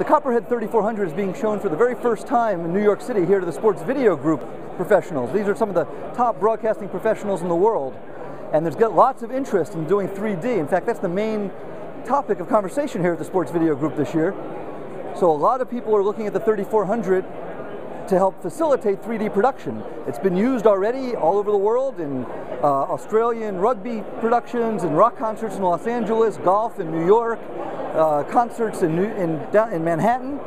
The Copperhead 3400 is being shown for the very first time in New York City here to the Sports Video Group professionals. These are some of the top broadcasting professionals in the world. And there's got lots of interest in doing 3D. In fact, that's the main topic of conversation here at the Sports Video Group this year. So a lot of people are looking at the 3400 to help facilitate 3D production. It's been used already all over the world in uh, Australian rugby productions and rock concerts in Los Angeles, golf in New York, uh, concerts in, New, in, in Manhattan.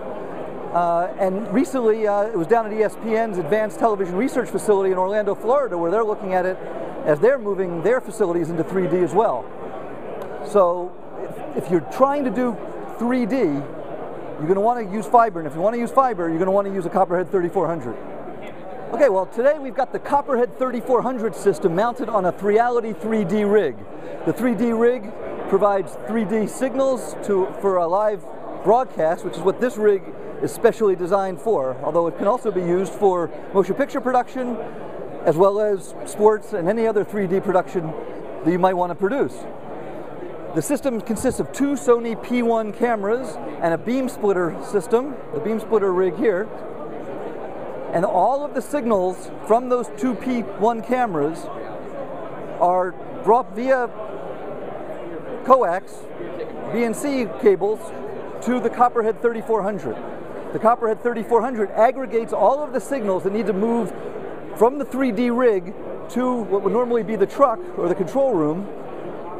Uh, and recently, uh, it was down at ESPN's Advanced Television Research Facility in Orlando, Florida, where they're looking at it as they're moving their facilities into 3D as well. So, if, if you're trying to do 3D, you're going to want to use fiber, and if you want to use fiber, you're going to want to use a Copperhead 3400. Okay, well today we've got the Copperhead 3400 system mounted on a 3ality 3D rig. The 3D rig provides 3D signals to, for a live broadcast, which is what this rig is specially designed for, although it can also be used for motion picture production, as well as sports and any other 3D production that you might want to produce. The system consists of two Sony P1 cameras and a beam splitter system, the beam splitter rig here. And all of the signals from those two P1 cameras are brought via coax, BNC cables to the Copperhead 3400. The Copperhead 3400 aggregates all of the signals that need to move from the 3D rig to what would normally be the truck or the control room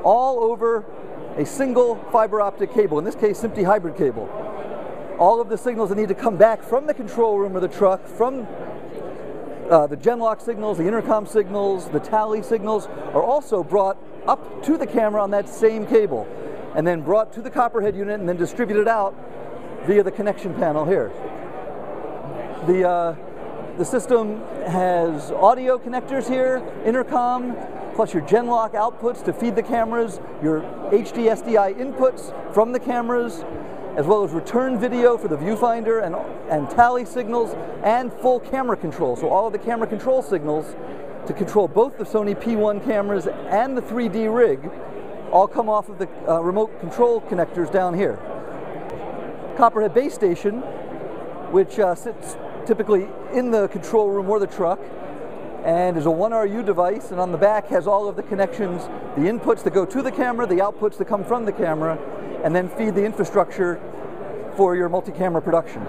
all over a single fiber optic cable, in this case, SMPTE hybrid cable. All of the signals that need to come back from the control room or the truck, from uh, the Genlock signals, the intercom signals, the tally signals, are also brought up to the camera on that same cable, and then brought to the Copperhead unit and then distributed out via the connection panel here. The, uh, the system has audio connectors here, intercom, plus your Genlock outputs to feed the cameras, your HD SDI inputs from the cameras, as well as return video for the viewfinder and, and tally signals, and full camera control. So all of the camera control signals to control both the Sony P1 cameras and the 3D rig all come off of the uh, remote control connectors down here. Copperhead base station, which uh, sits typically in the control room or the truck, and is a 1RU device and on the back has all of the connections, the inputs that go to the camera, the outputs that come from the camera, and then feed the infrastructure for your multi-camera production.